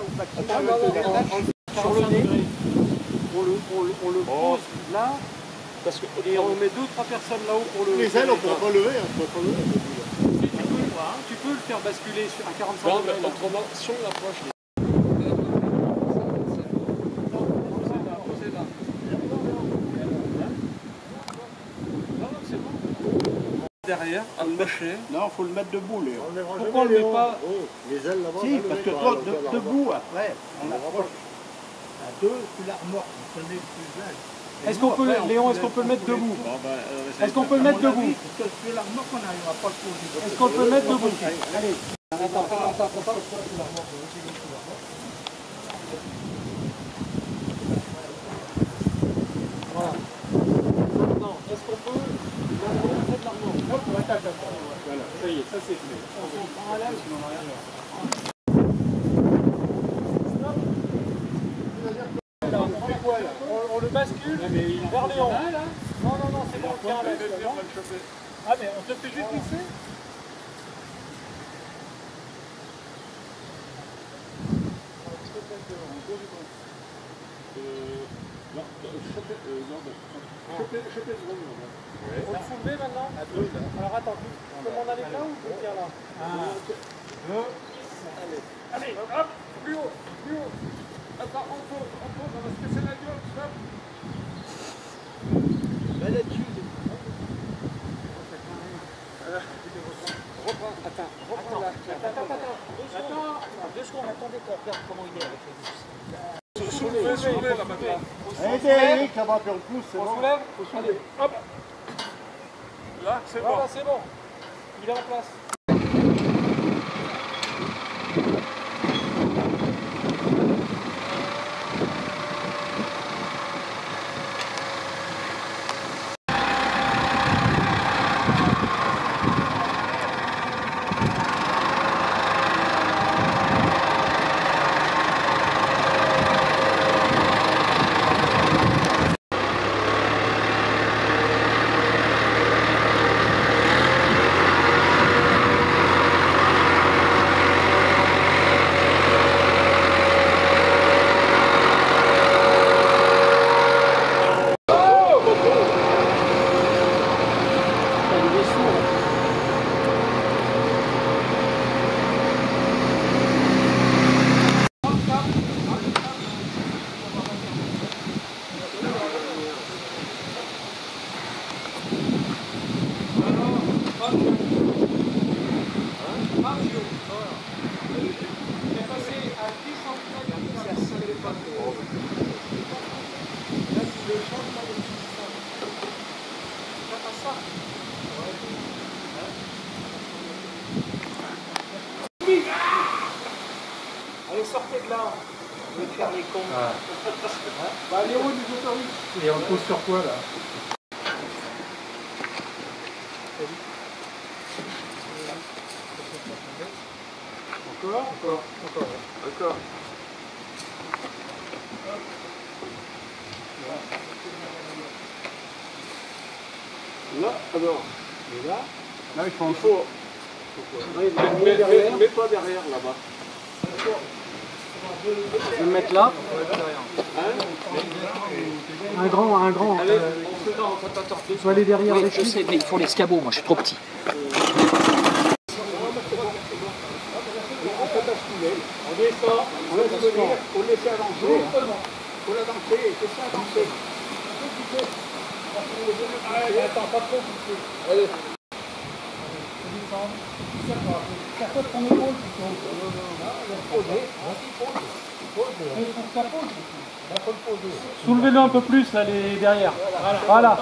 ou on, Sur le nez, on le, on, on le oh. pose oh. là, parce que, et on met deux trois personnes là-haut pour le. Les ailes, on ne pourra ah. pas lever. Hein, on peut pas lever. Hein. Tu, peux, hein, tu peux le faire basculer à 45 degrés. Autrement, si on l'approche Derrière, à le. Non, il faut le mettre debout, Léon. Pourquoi on le met pas Les ailes là-bas. Si, on parce que toi, on de- debout, après, on approche. À deux, tu la remorques, vous prenez plus. Est-ce qu'on peut, on Léon, peut est-ce qu'on peut le mettre debout Bon, ben, euh, Est-ce qu'on peut le mettre debout avis, Parce que sur la remorque, on n'arrivera pas à le poser. Est-ce qu'on peut le mettre debout Allez. Voilà. Maintenant, est-ce qu'on peut maintenant, on fait de l'armoire Hop, attaque, attaque. Voilà, ça y est, ça c'est fait. On on. On fait quoi, là on, on le bascule vers Léon. Non, non, non, c'est bon, tiens, là. Ah, mais on te fait juste glisser non, choper le là. Soulever maintenant Alors attends, peux m'en aller là ou je tiens là Allez, hop, plus haut, plus haut. Attends, on pose, on pose, on va se la gueule, stop. Reprends, attends, reprends là. Attends, attends, attends. Deux secondes, attendez regarde comment il est avec les Là. Aidez Eric puis on le c'est On soulève hop Là, c'est bon. Voilà, c'est bon. Il est en place. Allez, sortez de là. Vais faire les cons. Bah, il nous autorise. Et on pose sur quoi, là? Encore Encore. Encore. Encore. Là, alors. Et là, Là, il faut Il faut. Oui, Mets- mets- Mets-toi derrière là-bas. Je vais me mettre là. Un grand, un grand. Allez, euh, on attends. il faut aller derrière Oui, les je sais, mais il faut les scabots, moi je suis trop petit. on descend, on laisse venir, on laisse avancer. On laisse avancer, c'est ça, avancer. Allez, attends, pas trop. Allez. Capote ton épaule plutôt. Soulevez-le un peu plus là les derrière. Voilà.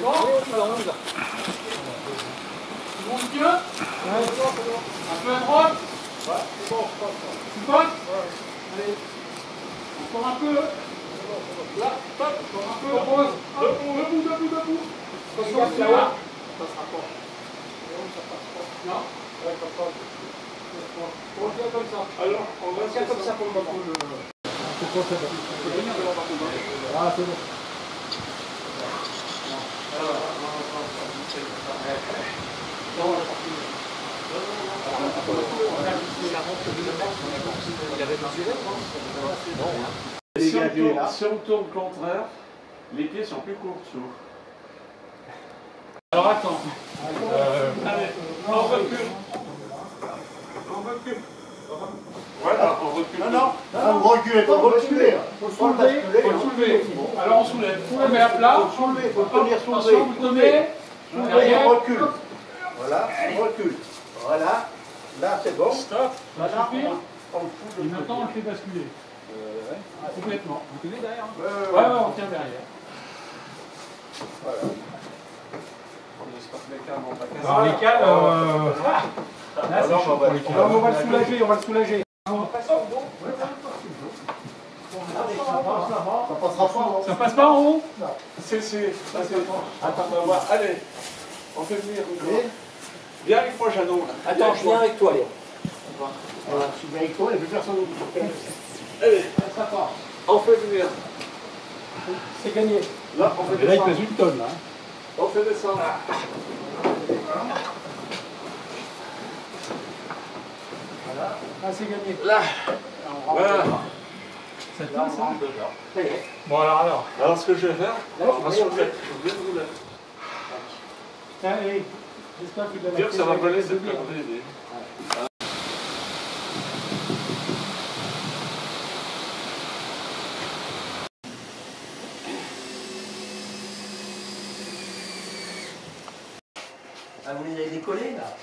Bon Bon, Dieu Un peu à droite? Tu passes Allez. Encore un peu. Là. Encore un peu. Repose. Debout, debout, debout, debout. Attention, c'est là. Ça pas. Non Ouais, ça passe. On le tient comme ça. Alors, on On comme ça pour le moment. C'est quoi, ça Ah, c'est bon. Si on, tourne, là. si on tourne contraire, les pieds sont plus courts toujours. Alors attends. Euh, allez, on recule. On recule. Voilà, on recule. Non, non, non, vous reculez pas, vous reculez. Faut le soulever. Faut le soulever. Alors on soulève. Le mettez à plat. Faut le soulever, faut le tenir soulevé. vous le tenez. Derrière. on recule. Voilà, on recule. Voilà. Là, c'est bon. Stop. Là, on, on fout Et maintenant on le fait basculer. Ah, complètement. Vous tenez derrière hein Ouais, ouais, Ouais, ouais. ouais, on tient derrière. Voilà. Alors les cales, euh... là c'est Alors, chaud on va pour le- cales. on va- on va le soulager, on va le soulager. Ça passera pas. non Ça passe pas en haut C'est, c'est, c'est. Attends, on va voir. Allez, on fait venir. Viens avec moi, Jeannot. Attends, je viens avec toi, Léon. Voilà, je suis bien avec toi, et plus personne d'autre. Allez, Ça part. on fait venir. C'est gagné. Là, on fait Et là il descendre. pèse une tonne là. On fait descendre. Ah, c'est gagné. Là. Voilà. Ça tient ça. Bon alors alors. Alors, ce que je vais faire, Là, on va je. Je vais vous la- Allez, j'espère que vous avez dire que ça va fait voler la cette tête de connerie. Ah, vous les avez décollés, là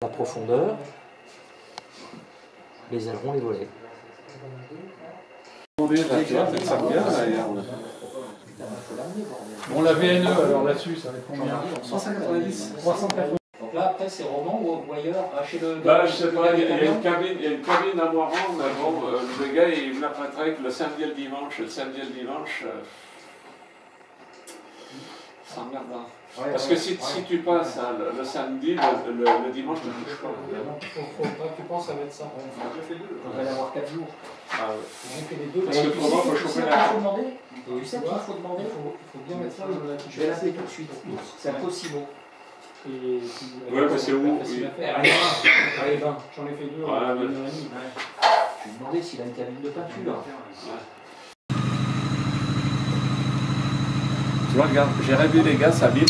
La profondeur, les ailerons, les volets. Bon, la VNE, alors là-dessus, ça va être combien 190 380. Donc là, après, c'est Roman ou ailleurs? Chez le. Bah, je sais pas, il y, a- il y a une cabine, il y a une cabine à Moiran, mais bon, euh, le gars, il me la prêterait que le samedi et le dimanche, le samedi et le dimanche, euh, c'est emmerdant. Parce que si, si tu passes hein, le, le samedi, le, le, le dimanche, tu ne touches pas. Il faudra que tu penses à mettre ça. On va y avoir 4 jours. Ah ouais. On fait les deux. Parce que tu autrement, sais, faut tu chauffer sais la- qu'il faut demander Tu sais qu'il faut demander Il faut bien mettre ça la Je vais l'appeler tout de suite. C'est un Cosimo. Et Ouais, mais c'est où Facile oui. à faire. Allez, 20. Allez, 20. J'en ai fait deux Ouais, en mais- une heure et demie. Je vais demander s'il a une cabine de peinture. Tu vois, regarde, j'ai revu les gars, ça bip.